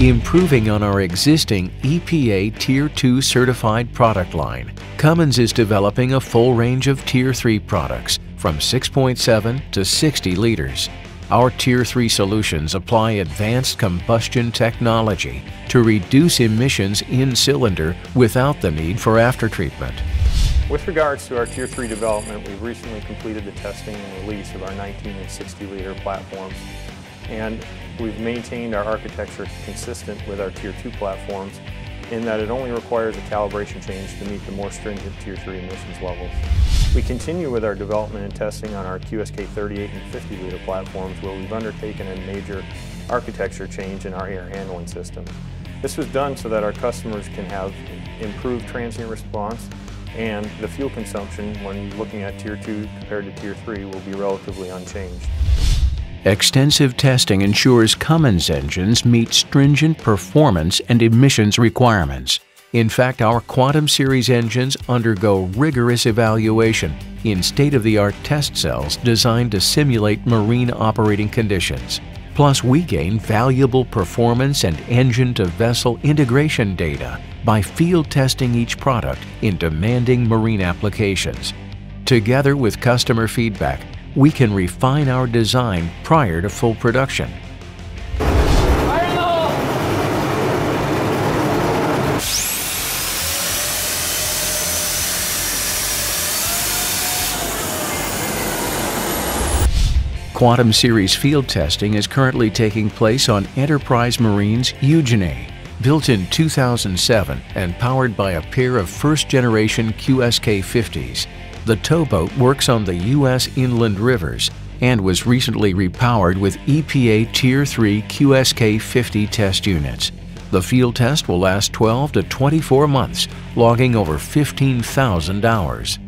Improving on our existing EPA Tier 2 certified product line, Cummins is developing a full range of Tier 3 products from 6.7 to 60 liters. Our Tier 3 solutions apply advanced combustion technology to reduce emissions in cylinder without the need for aftertreatment. With regards to our Tier 3 development, we've recently completed the testing and release of our 19 and 60 liter platforms and we've maintained our architecture consistent with our Tier 2 platforms in that it only requires a calibration change to meet the more stringent Tier 3 emissions levels. We continue with our development and testing on our QSK 38 and 50 liter platforms where we've undertaken a major architecture change in our air handling system. This was done so that our customers can have improved transient response and the fuel consumption when looking at Tier 2 compared to Tier 3 will be relatively unchanged. Extensive testing ensures Cummins engines meet stringent performance and emissions requirements. In fact, our Quantum Series engines undergo rigorous evaluation in state-of-the-art test cells designed to simulate marine operating conditions. Plus, we gain valuable performance and engine-to-vessel integration data by field testing each product in demanding marine applications. Together with customer feedback, we can refine our design prior to full production. Quantum Series field testing is currently taking place on Enterprise Marine's Eugenie. Built in 2007 and powered by a pair of first-generation QSK 50s, the towboat works on the U.S. inland rivers and was recently repowered with EPA Tier 3 QSK 50 test units. The field test will last 12 to 24 months, logging over 15,000 hours.